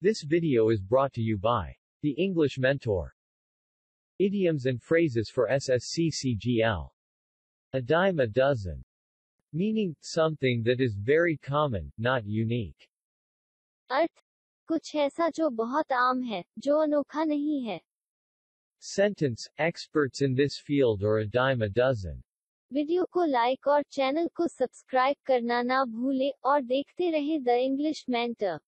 This video is brought to you by The English Mentor. Idioms and phrases for SSC-CGL. A dime a dozen. Meaning, something that is very common, not unique. अर्थ कुछ ऐसा जो बहुत आम है जो अनोखा नहीं है Sentence, experts in this field are a dime a dozen. Video को लाइक और चैनल को सब्सक्राइब करना ना भूले और देखते रहे द इंग्लिश मेंटर